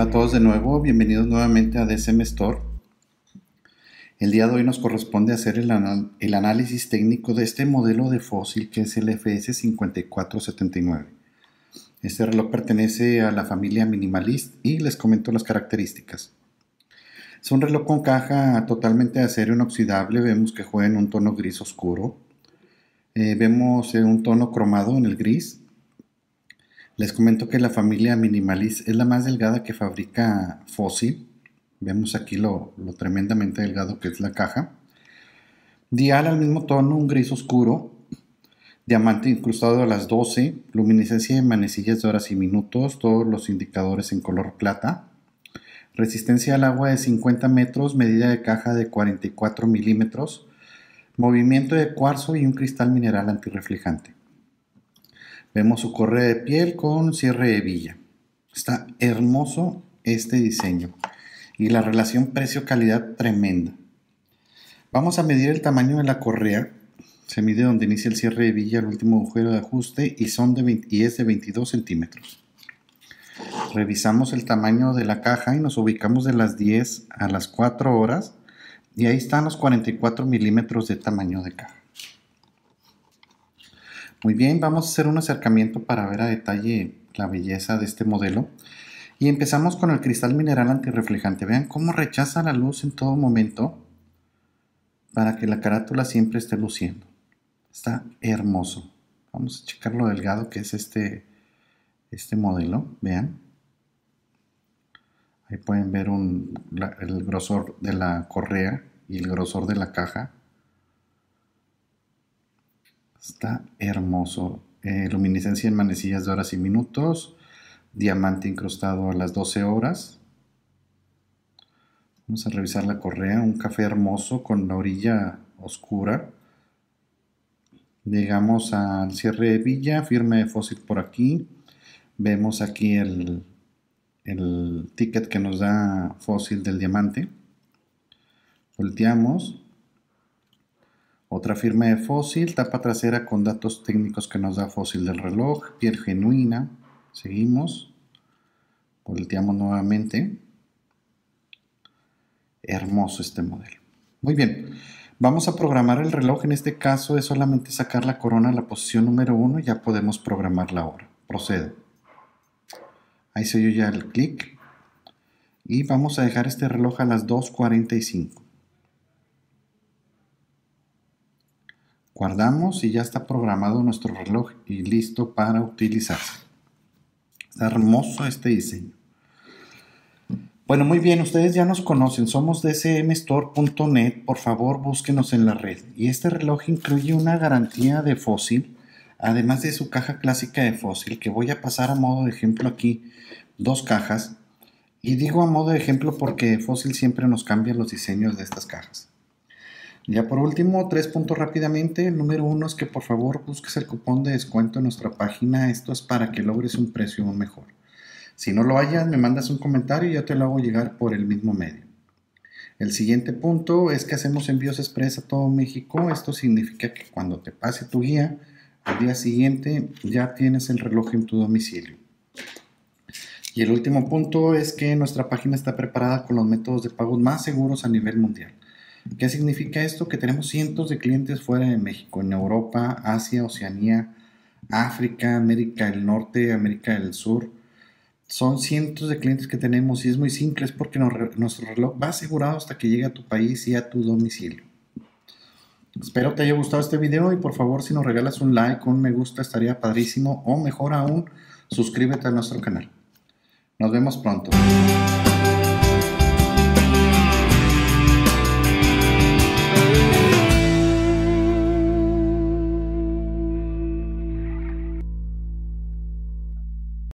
a todos de nuevo, bienvenidos nuevamente a DSM Store. El día de hoy nos corresponde hacer el, el, análisis técnico de este modelo de fósil que es el FS5479. Este reloj pertenece a la familia Minimalist y les comento las características. Es un reloj con caja totalmente de acero inoxidable, vemos que juega en un tono gris oscuro. Eh, vemos eh, un tono cromado en el gris, les comento que la familia Minimalist es la más delgada que fabrica Fossil. Vemos aquí lo, tremendamente delgado que es la caja. Dial al mismo tono, un gris oscuro. Diamante incrustado a las 12. Luminiscencia de manecillas de horas y minutos. Todos los indicadores en color plata. Resistencia al agua de 50 metros. Medida de caja de 44 milímetros. Movimiento de cuarzo y un cristal mineral antirreflejante. Vemos su correa de piel con cierre de villa. Está hermoso este diseño. Y la relación precio-calidad tremenda. Vamos a medir el tamaño de la correa. Se mide donde inicia el cierre de villa, el último agujero de ajuste y, son de y es de 22 centímetros. Revisamos el tamaño de la caja y nos ubicamos de las 10 a las 4 horas. Y ahí están los 44 milímetros de tamaño de caja. Muy bien, vamos a hacer un acercamiento para ver a detalle la belleza de este modelo. Y empezamos con el cristal mineral antirreflejante. Vean cómo rechaza la luz en todo momento para que la carátula siempre esté luciendo. Está hermoso. Vamos a checar lo delgado que es este, este modelo. Vean. Ahí pueden ver el grosor de la correa y el grosor de la caja. Está hermoso. Eh, luminiscencia en manecillas de horas y minutos. Diamante incrustado a las 12 horas. Vamos a revisar la correa. Un café hermoso con la orilla oscura. Llegamos al cierre de villa. Firme de fósil por aquí. Vemos aquí el, el ticket que nos da fósil del diamante. Volteamos otra firma de fósil, tapa trasera con datos técnicos que nos da fósil del reloj, piel genuina. Seguimos. Volteamos nuevamente. Hermoso este modelo. Muy bien. Vamos a programar el reloj. En este caso es solamente sacar la corona a la posición número 1 y ya podemos programar la hora. Procedo. Ahí se oyó ya el clic. Y vamos a dejar este reloj a las 2.45. Guardamos y ya está programado nuestro reloj y listo para utilizarse. Está hermoso este diseño. Bueno, muy bien, ustedes ya nos conocen, somos dsmstore.net, por favor búsquenos en la red. Y este reloj incluye una garantía de fósil, además de su caja clásica de fósil, que voy a pasar a modo de ejemplo aquí, dos cajas. Y digo a modo de ejemplo porque fósil siempre nos cambia los diseños de estas cajas. Ya por último, tres puntos rápidamente. Número uno es que por favor busques el cupón de descuento en nuestra página. Esto es para que logres un precio mejor. Si no lo hayas, me mandas un comentario y yo te lo hago llegar por el mismo medio. El siguiente punto es que hacemos envíos express a todo México. Esto significa que cuando te pase tu guía, al día siguiente ya tienes el reloj en tu domicilio. Y el último punto es que nuestra página está preparada con los métodos de pago más seguros a nivel mundial. ¿Qué significa esto? Que tenemos cientos de clientes fuera de México, en Europa, Asia, Oceanía, África, América del Norte, América del Sur. Son cientos de clientes que tenemos y es muy simple, es porque nuestro reloj va asegurado hasta que llegue a tu país y a tu domicilio. Espero te haya gustado este video y por favor si nos regalas un like, un me gusta estaría padrísimo o mejor aún, suscríbete a nuestro canal. Nos vemos pronto.